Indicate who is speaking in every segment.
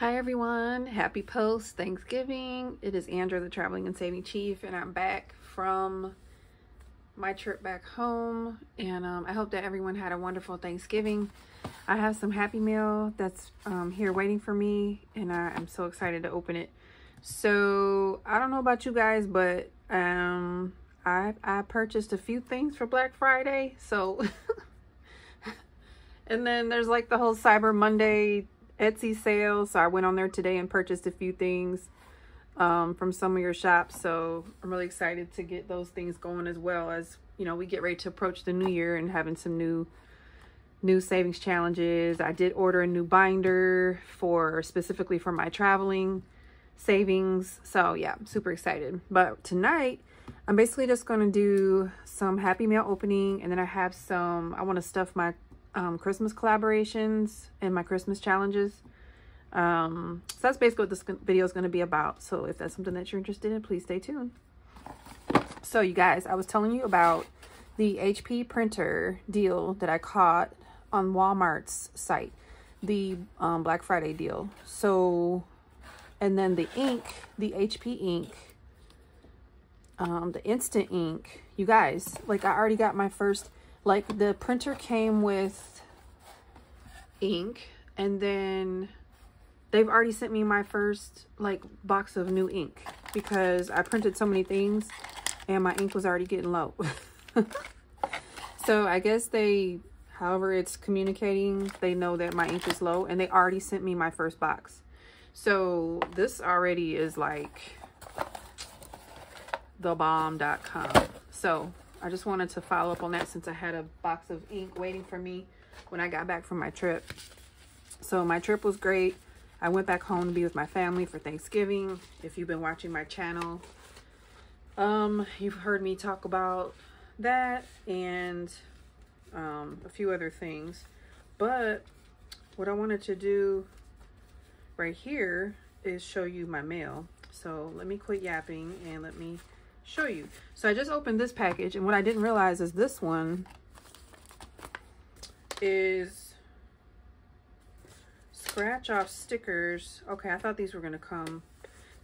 Speaker 1: Hi everyone, happy post Thanksgiving. It is Andra, the Traveling and Saving Chief, and I'm back from my trip back home. And um, I hope that everyone had a wonderful Thanksgiving. I have some Happy Mail that's um, here waiting for me, and I, am so excited to open it. So I don't know about you guys, but um, I I purchased a few things for Black Friday. So, and then there's like the whole Cyber Monday Etsy sale. So I went on there today and purchased a few things um, from some of your shops. So I'm really excited to get those things going as well as, you know, we get ready to approach the new year and having some new new savings challenges. I did order a new binder for specifically for my traveling savings. So yeah, super excited. But tonight I'm basically just going to do some happy mail opening and then I have some I want to stuff my um, Christmas collaborations and my Christmas challenges. Um, so that's basically what this video is going to be about. So if that's something that you're interested in, please stay tuned. So you guys, I was telling you about the HP printer deal that I caught on Walmart's site, the um, Black Friday deal. So, and then the ink, the HP ink, um, the instant ink, you guys, like I already got my first like the printer came with ink and then they've already sent me my first like box of new ink because I printed so many things and my ink was already getting low. so I guess they, however it's communicating, they know that my ink is low and they already sent me my first box. So this already is like thebomb.com. So I just wanted to follow up on that since I had a box of ink waiting for me when I got back from my trip. So my trip was great. I went back home to be with my family for Thanksgiving. If you've been watching my channel, um, you've heard me talk about that and um, a few other things. But what I wanted to do right here is show you my mail. So let me quit yapping and let me show you. So I just opened this package and what I didn't realize is this one is scratch off stickers. Okay, I thought these were to come.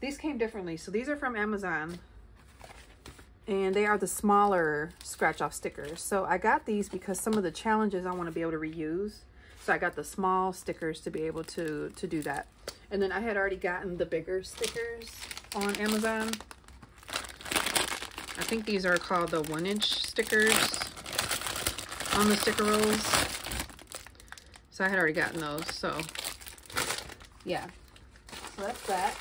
Speaker 1: These came differently. So these are from Amazon and they are the smaller scratch off stickers. So I got these because some of the challenges I want to be able to reuse. So I got the small stickers to be able to, to do that. And then I had already gotten the bigger stickers on Amazon. I think these are called the one inch stickers on the sticker rolls. So I had already gotten those. So yeah. So that's that.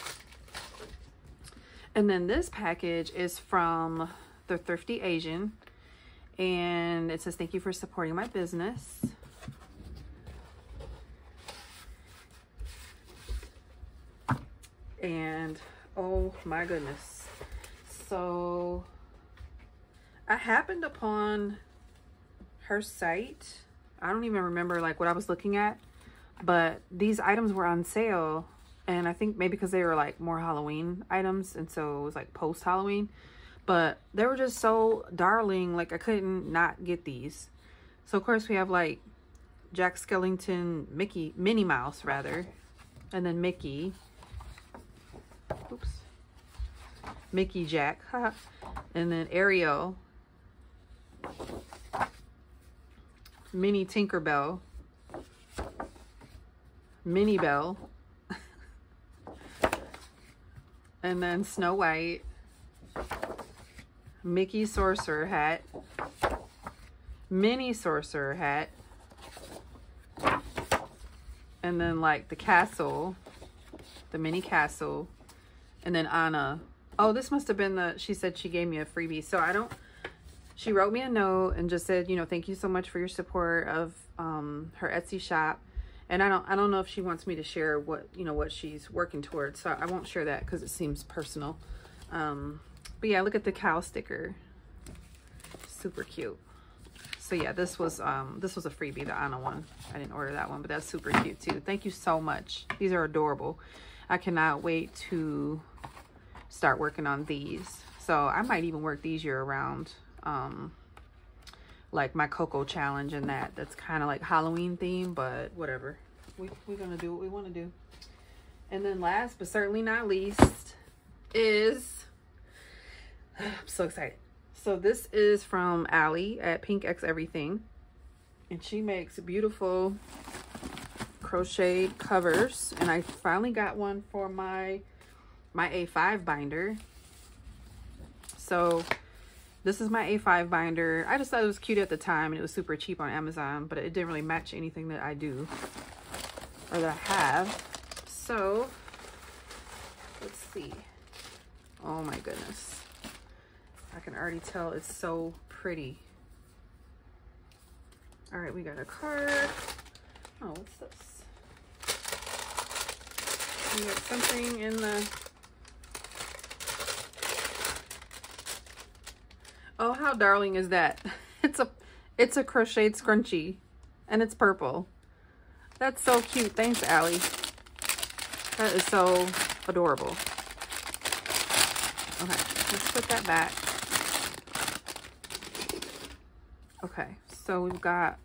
Speaker 1: And then this package is from the Thrifty Asian. And it says, thank you for supporting my business. And oh my goodness. So I happened upon her site. I don't even remember like what I was looking at, but these items were on sale. And I think maybe because they were like more Halloween items. And so it was like post Halloween. But they were just so darling. Like I couldn't not get these. So of course we have like Jack Skellington, Mickey, Minnie Mouse rather. And then Mickey. Oops. Mickey Jack. and then Ariel. Mini Tinkerbell, Mini Belle, and then Snow White, Mickey Sorcerer Hat, Mini Sorcerer Hat, and then like the castle, the mini castle, and then Anna. Oh, this must have been the, she said she gave me a freebie. So I don't, she wrote me a note and just said, you know, thank you so much for your support of um, her Etsy shop. And I don't, I don't know if she wants me to share what, you know, what she's working towards. So I won't share that because it seems personal. Um, but yeah, look at the cow sticker. Super cute. So yeah, this was, um, this was a freebie, the Anna one. I didn't order that one, but that's super cute too. Thank you so much. These are adorable. I cannot wait to start working on these. So I might even work these year round um like my cocoa challenge and that that's kind of like halloween theme but whatever we, we're gonna do what we want to do And then last but certainly not least is, I'm so excited. So this is from Ali at Pink X Everything. And she makes beautiful crocheted covers. And I finally got one for my, my A5 binder. So this is my A5 binder. I just thought it was cute at the time and it was super cheap on Amazon, but it didn't really match anything that I do or that I have. So let's see. Oh my goodness. I can already tell it's so pretty. All right, we got a card. Oh, what's this? We got something in the Oh, how darling is that? It's a it's a crocheted scrunchie and it's purple. That's so cute. Thanks, Ali. That is so adorable. Okay, let's put that back. Okay, so we've got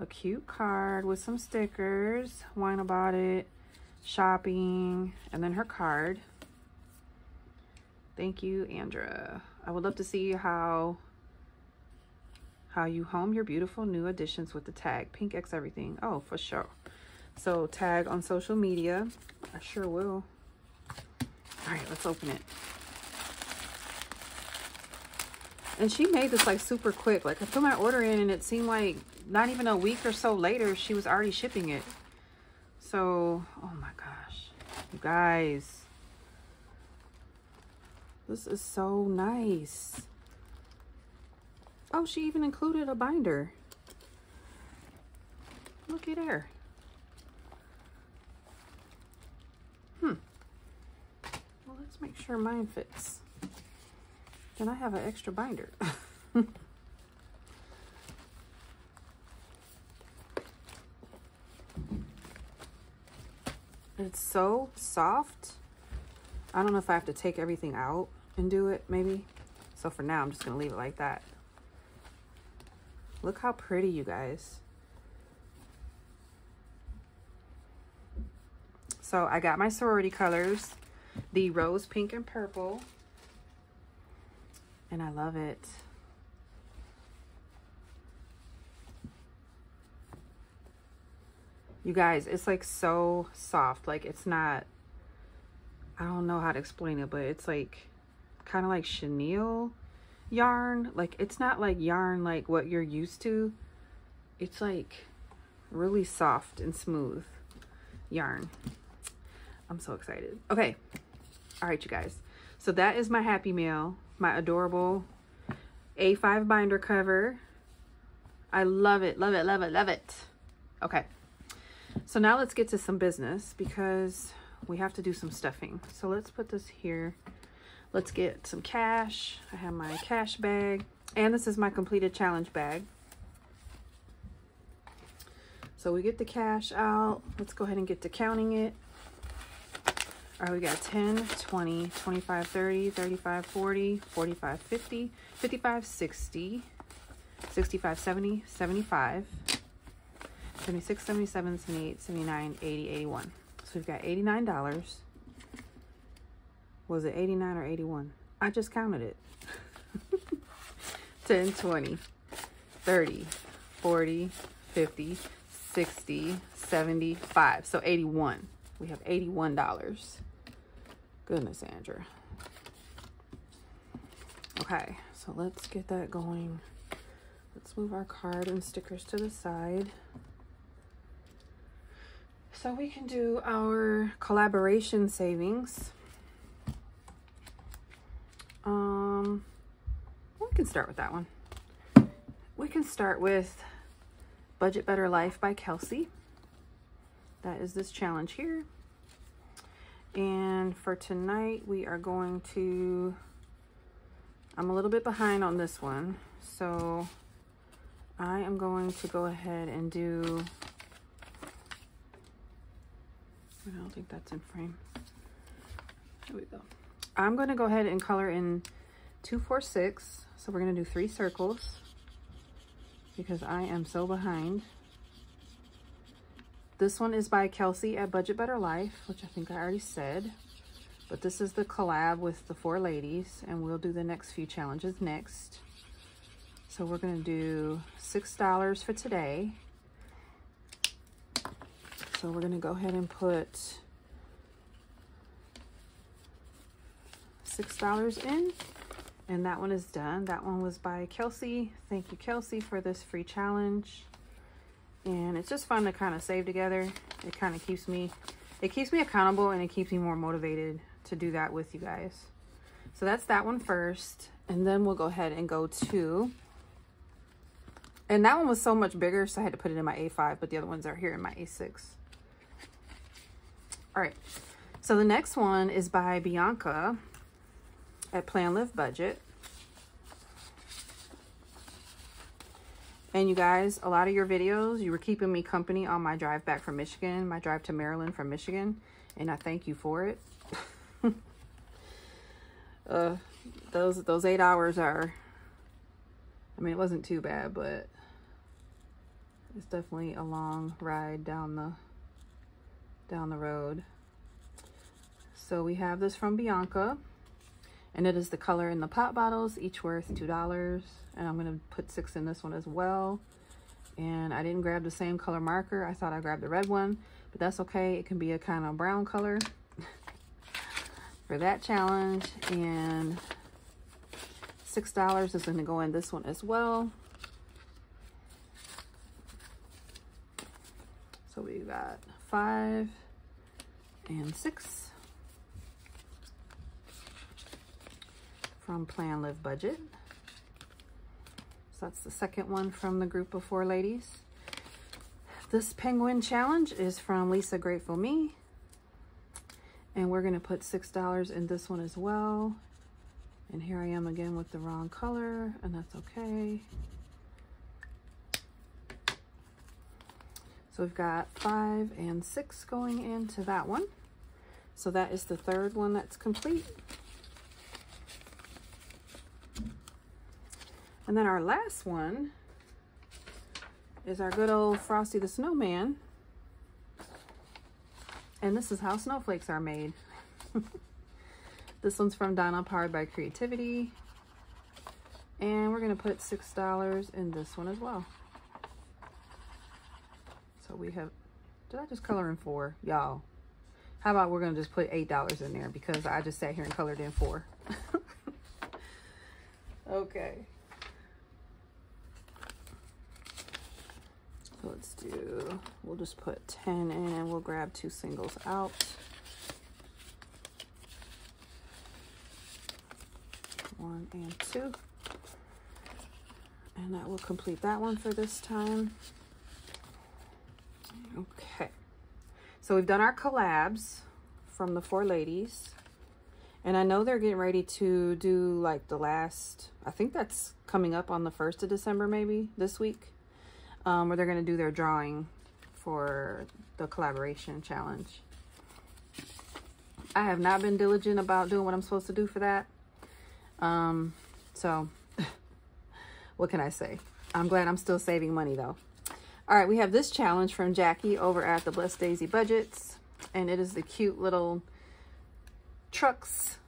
Speaker 1: a cute card with some stickers, wine about it, shopping, and then her card. Thank you, Andra. I would love to see how how you home your beautiful new additions with the tag Pink X Everything. Oh, for sure. So tag on social media. I sure will. All right, let's open it. And she made this like super quick. Like I put my order in and it seemed like not even a week or so later, she was already shipping it. So, oh my gosh, you guys. This is so nice. Oh, she even included a binder. Looky there. Hmm. Well, let's make sure mine fits. Then I have an extra binder. it's so soft. I don't know if I have to take everything out and do it maybe. So for now, I'm just going to leave it like that. Look how pretty, you guys. So I got my sorority colors, the rose, pink, and purple. And I love it. You guys, it's like so soft. Like it's not, I don't know how to explain it, but it's like kind of like chenille yarn. Like it's not like yarn like what you're used to. It's like really soft and smooth yarn. I'm so excited. Okay. All right, you guys. So that is my Happy Mail, my adorable A5 binder cover. I love it, love it, love it, love it. Okay. So now let's get to some business because we have to do some stuffing. So let's put this here. Let's get some cash. I have my cash bag. And this is my completed challenge bag. So we get the cash out. Let's go ahead and get to counting it. All right, we got 10, 20, 25, 30, 35, 40, 45, 50, 55, 60, 65, 70, 75, 76, 77, 78, 79, 80, 81. So we've got $89 was it 89 or 81? I just counted it. 10, 20, 30, 40, 50, 60, 75. So 81. We have $81. Goodness, Andra. Okay, so let's get that going. Let's move our card and stickers to the side. So we can do our collaboration savings. Um, we can start with that one. We can start with Budget Better Life by Kelsey. That is this challenge here. And for tonight, we are going to, I'm a little bit behind on this one. So I am going to go ahead and do, I don't think that's in frame. Here we go. I'm going to go ahead and color in 246. So we're going to do three circles because I am so behind. This one is by Kelsey at Budget Better Life, which I think I already said. But this is the collab with the four ladies, and we'll do the next few challenges next. So we're going to do $6 for today. So we're going to go ahead and put $6 in. And that one is done. That one was by Kelsey. Thank you, Kelsey, for this free challenge. And it's just fun to kind of save together. It kind of keeps me, it keeps me accountable and it keeps me more motivated to do that with you guys. So that's that one first. And then we'll go ahead and go to, and that one was so much bigger, so I had to put it in my A5, but the other ones are here in my A6. All right, so the next one is by Bianca at Plan Live Budget. And you guys, a lot of your videos, you were keeping me company on my drive back from Michigan, my drive to Maryland from Michigan, and I thank you for it. uh, those those eight hours are, I mean, it wasn't too bad, but it's definitely a long ride down the down the road. So we have this from Bianca. And it is the color in the pop bottles, each worth $2. And I'm to put six in this one as well. And I didn't grab the same color marker. I thought I grabbed the red one, but that's okay. It can be a kind of brown color for that challenge. And $6 is to go in this one as well. So we got five and six. from Plan Live Budget. So that's the second one from the group of four ladies. This penguin challenge is from Lisa Grateful Me. And we're going to put $6 in this one as well. And here I am again with the wrong color, and that's okay. So we've got five and six going into that one. So that is the third one that's complete. And then our last one is our good old Frosty the Snowman. And this is how snowflakes are made. this one's from Donna, powered by creativity. And we're gonna put $6 in this one as well. So we have, did I just color in four? Y'all, how about we're gonna just put $8 in there because I just sat here and colored in four. okay. So let's do, we'll just put 10 in and we'll grab two singles out. One and two. And that will complete that one for this time. Okay. So we've done our collabs from the four ladies. And I know they're getting ready to do like the last, I think that's coming up on the 1st of December maybe this week um, where they're going to do their drawing for the collaboration challenge. I have not been diligent about doing what I'm supposed to do for that. Um, so what can I say? I'm glad I'm still saving money though. All right, we have this challenge from Jackie over at the Blessed Daisy Budgets. And it is the cute little trucks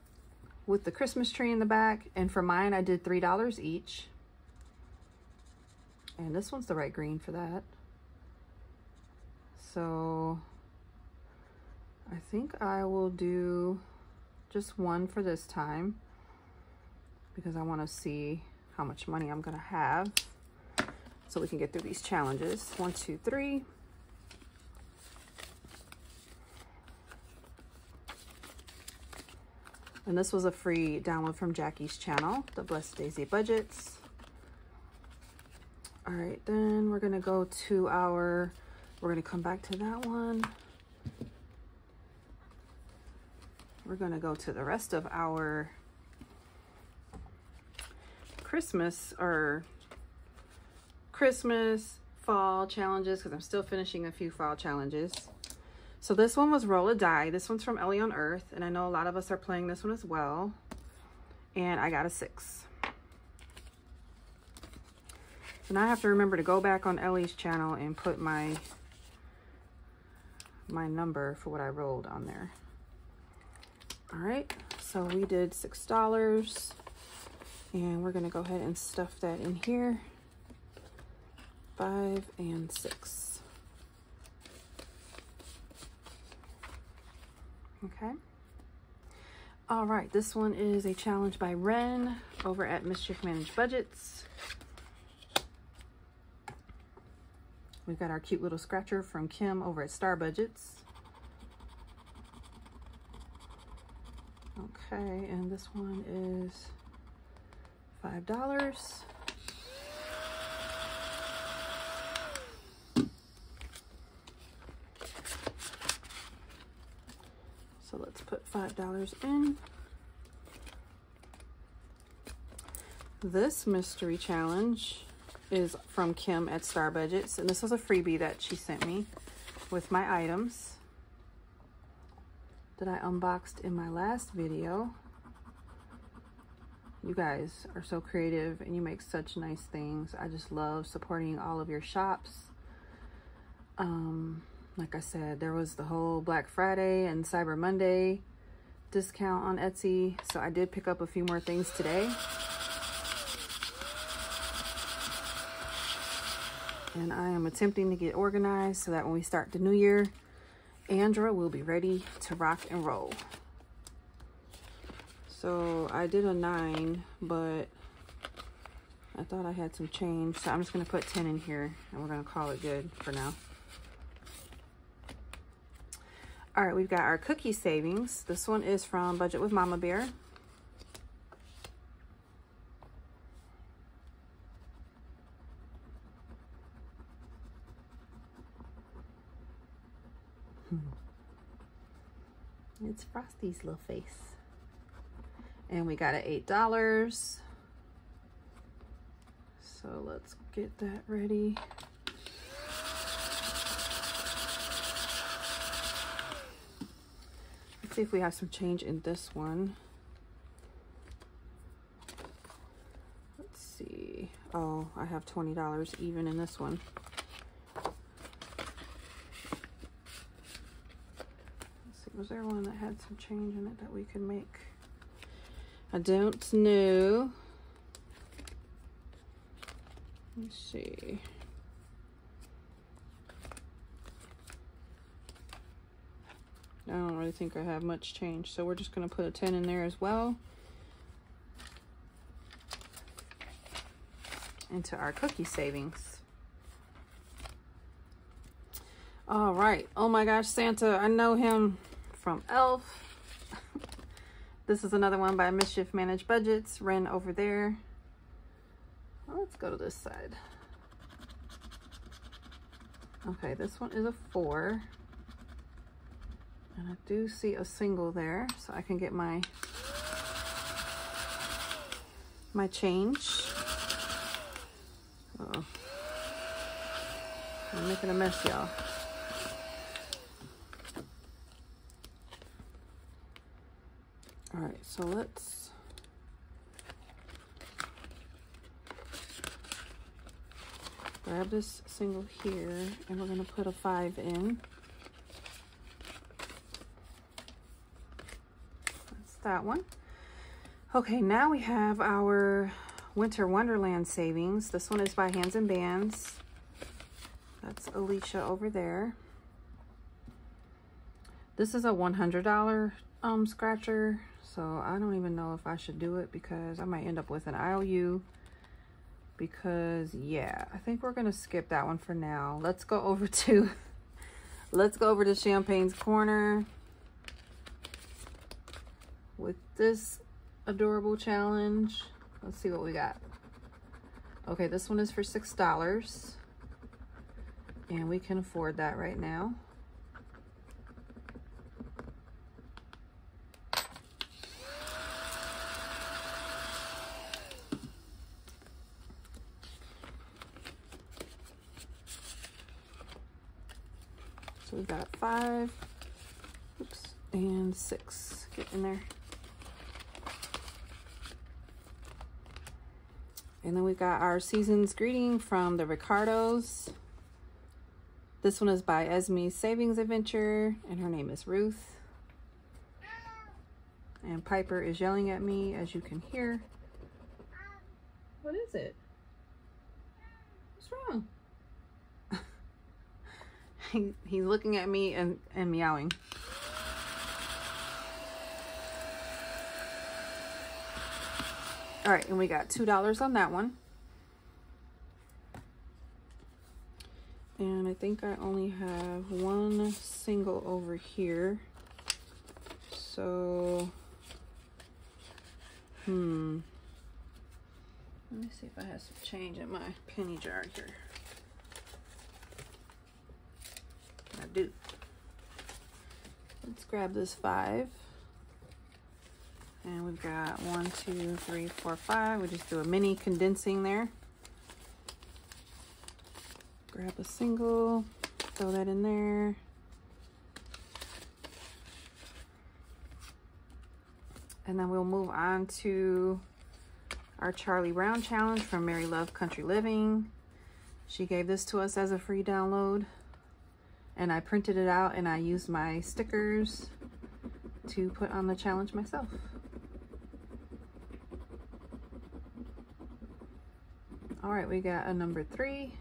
Speaker 1: with the Christmas tree in the back. And for mine, I did $3 each. And this one's the right green for that. So I think I will do just one for this time because I want to see how much money I'm going to have so we can get through these challenges. One, two, three. And this was a free download from Jackie's channel, the Blessed Daisy Budgets. All right, then we're gonna go to our, we're gonna come back to that one. We're gonna go to the rest of our Christmas or Christmas fall challenges because I'm still finishing a few fall challenges. So this one was Roll a Die. This one's from Ellie on Earth, and I know a lot of us are playing this one as well. And I got a six. So now I have to remember to go back on Ellie's channel and put my my number for what I rolled on there. All right, so we did $6 and we're gonna go ahead and stuff that in here. Five and six. Okay. All right, this one is a challenge by Ren over at Mischief Managed Budgets. We've got our cute little scratcher from Kim over at Star Budgets. Okay, and this one is $5. So let's put $5 in. This mystery challenge is from Kim at Star Budgets, and this was a freebie that she sent me with my items that I unboxed in my last video. You guys are so creative and you make such nice things. I just love supporting all of your shops. Um, like I said, there was the whole Black Friday and Cyber Monday discount on Etsy. So I did pick up a few more things today. And I am attempting to get organized so that when we start the new year, Andra will be ready to rock and roll. So I did a nine, but I thought I had some change. So I'm just gonna put 10 in here and we're gonna call it good for now. All right, we've got our cookie savings. This one is from Budget with Mama Bear. Hmm. It's Frosty's little face. And we got it $8. So let's get that ready. See if we have some change in this one. Let's see. Oh, I have $20 even in this one. see was there one that had some change in it that we could make? I don't know. Let's see. I don't really think I have much change, so we're just going to put a 10 in there as well. Into our cookie savings. All right. Oh my gosh, Santa, I know him from Elf. this is another one by Mischief Managed Budgets. Ren over there. Let's go to this side. Okay, this one is a four. And I do see a single there, so I can get my my change. Uh oh I'm making a mess, y'all. All right, so let's grab this single here and we're gonna put a five in. That's that one. Okay, now we have our Winter Wonderland savings. This one is by Hands and Bands. That's Alicia over there. This is a $100 um, scratcher. So I don't even know if I should do it because I might end up with an IOU. Because yeah, I think we're gonna skip that one for now. Let's go over to let's go over to Champagne's Corner with this adorable challenge. Let's see what we got. Okay, this one is for $6. And we can afford that right now. So we've got five, oops, and six. Get in there. And then we've got our season's greeting from the Ricardos. This one is by Esme Savings Adventure, and her name is Ruth. And Piper is yelling at me, as you can hear. What is it? What's wrong? he, he's looking at me and, and meowing. All right, and we got $2 on that one. And I think I only have one single over here. So, hmm. Let me see if I have some change in my penny jar here. I do. Let's grab this five. And we've got one, two, three, four, five. We just do a mini condensing there. Grab a single, throw that in there. And then we'll move on to our Charlie Brown challenge from Mary Love Country Living. She gave this to us as a free download. And I printed it out and I used my stickers to put on the challenge myself. All right, we got a number three.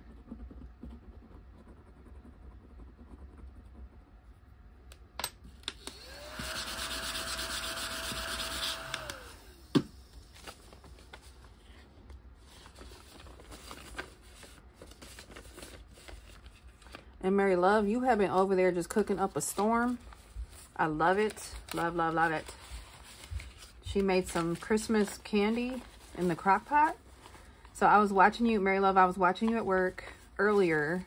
Speaker 1: And Mary Love, you have been over there just cooking up a storm. I love it. Love, love, love it. She made some Christmas candy in the crock pot. So I was watching you, Mary Love, I was watching you at work earlier.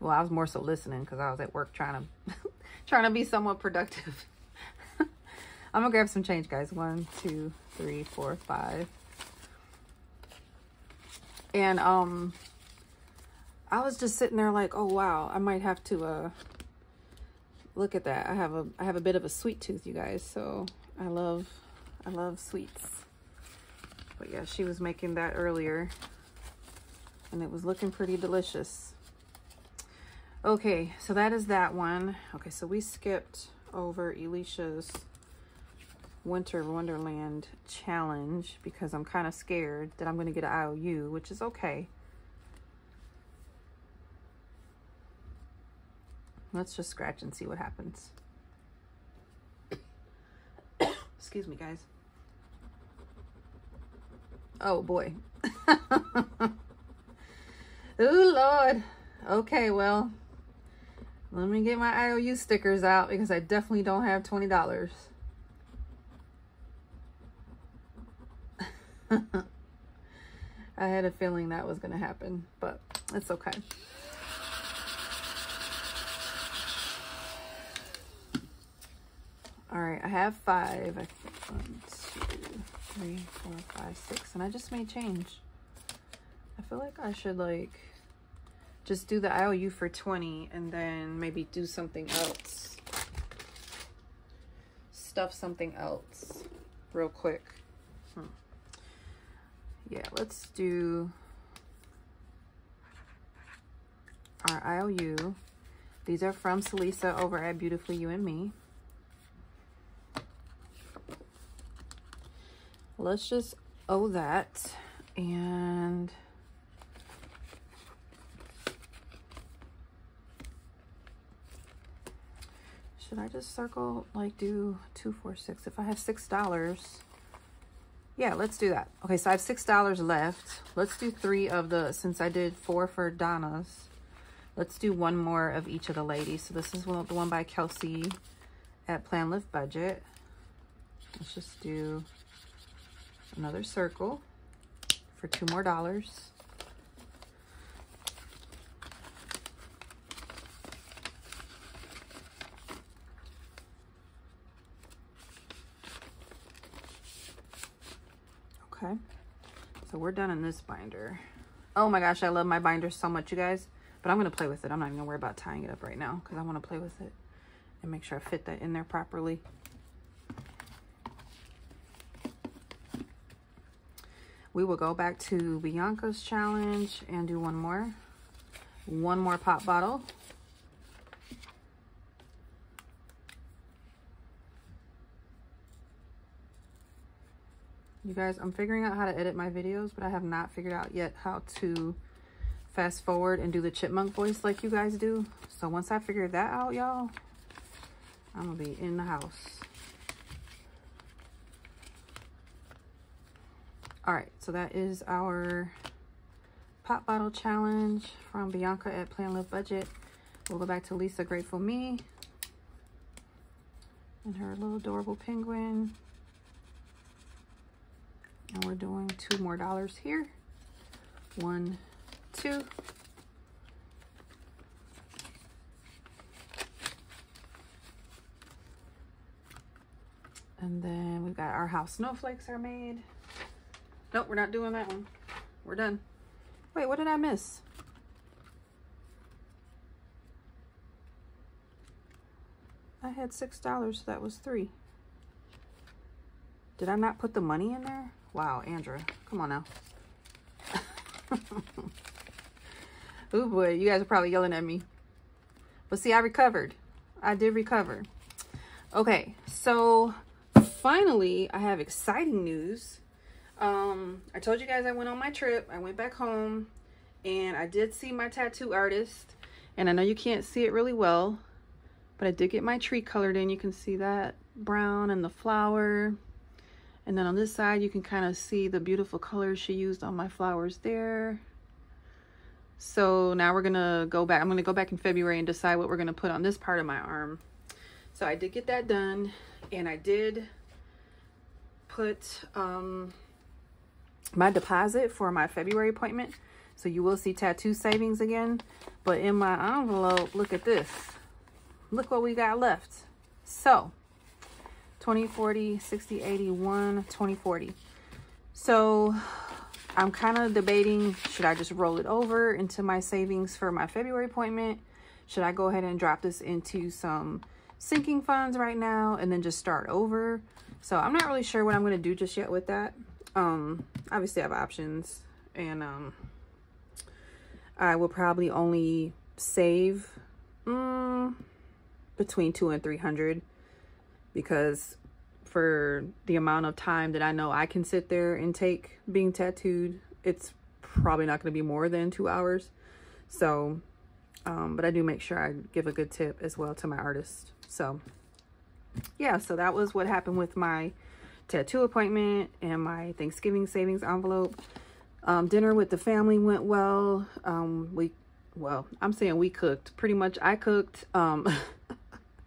Speaker 1: Well, I was more so listening because I was at work trying to trying to be somewhat productive. I'm gonna grab some change, guys. One, two, three, four, five. And um I was just sitting there like, oh wow, I might have to uh look at that. I have a I have a bit of a sweet tooth, you guys, so I love I love sweets. But yeah, she was making that earlier and it was looking pretty delicious. Okay, so that is that one. Okay, so we skipped over Alicia's Winter Wonderland challenge because I'm kind of scared that I'm going to get an IOU, which is okay. Let's just scratch and see what happens. Excuse me, guys. Oh, boy. oh, Lord. Okay, well, let me get my IOU stickers out because I definitely don't have $20. I had a feeling that was going to happen, but it's okay. All right, I have five. One, two, three, four, five, six, and I just made change. I feel like I should like just do the IOU for 20 and then maybe do something else. Stuff something else real quick. Hmm. Yeah, let's do our IOU. These are from Celisa over at Beautifully You and Me. Let's just owe that and should I just circle like do two four six? If I have six dollars yeah let's do that. Okay so I have six dollars left. Let's do three of the since I did four for Donna's let's do one more of each of the ladies. So this is one the one by Kelsey at Plan Live Budget. Let's just do another circle for two more dollars. Okay, so we're done in this binder. Oh my gosh, I love my binder so much, you guys. But I'm going to play with it. I'm not even going to worry about tying it up right now because I want to play with it and make sure I fit that in there properly. We will go back to Bianca's challenge and do one more. One more pop bottle. You guys, I'm figuring out how to edit my videos, but I have not figured out yet how to fast forward and do the chipmunk voice like you guys do. So once I figure that out, y'all, I'm going to be in the house. All right, so that is our pop bottle challenge from Bianca at Plan Live Budget. We'll go back to Lisa Grateful Me and her little adorable penguin. And we're doing two more dollars here. One, two. And then we've got our house snowflakes are made. Nope, we're not doing that one. We're done. Wait, what did I miss? I had $6, so that was three. Did I not put the money in there? Wow, Andrea, come on now. oh boy, you guys are probably yelling at me. But see, I recovered. I did recover. Okay, so finally, I have exciting news. Um, I told you guys I went on my trip. I went back home and I did see my tattoo artist. And I know you can't see it really well, but I did get my tree colored in. You can see that brown and the flower. And then on this side, you can kind of see the beautiful colors she used on my flowers there. So now we're to go back. I'm to go back in February and decide what we're to put on this part of my arm. So I did get that done. And I did put um, my deposit for my February appointment. So you will see tattoo savings again. But in my envelope, look at this. Look what we got left. So 2040, 60, 81, 2040. So I'm kind of debating, should I just roll it over into my savings for my February appointment? Should I go ahead and drop this into some sinking funds right now and then just start over? So I'm not really sure what I'm going to do just yet with that. Um, obviously I have options and um, I will probably only save um, between two and 300 because for the amount of time that I know I can sit there and take being tattooed, it's probably not going to be more than two hours. So, um, but I do make sure I give a good tip as well to my artist. So, yeah, so that was what happened with my tattoo appointment and my Thanksgiving savings envelope. Um, dinner with the family went well. Um, we, well, I'm saying we cooked. Pretty much I cooked. Um,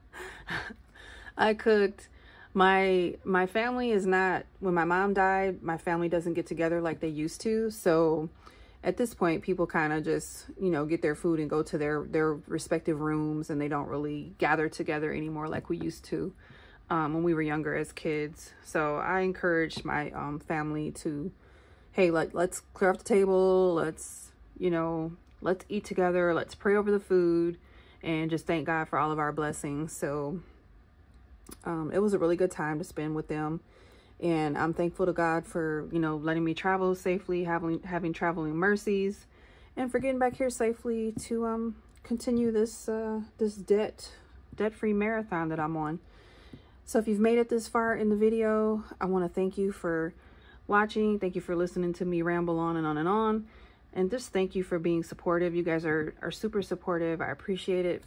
Speaker 1: I cooked. My my family is not when my mom died, my family doesn't get together like they used to. So at this point people kind of just, you know, get their food and go to their their respective rooms and they don't really gather together anymore like we used to um, when we were younger as kids. So I encouraged my um, family to, hey, let, let's clear off the table. Let's, you know, let's eat together. Let's pray over the food and just thank God for all of our blessings. So um, it was a really good time to spend with them. And I'm thankful to God for, you know, letting me travel safely, having having traveling mercies, and for getting back here safely to um continue this uh this debt debt-free marathon that I'm on. So if you've made it this far in the video, I want to thank you for watching. Thank you for listening to me ramble on and on and on. And just thank you for being supportive. You guys are, are super supportive. I appreciate it.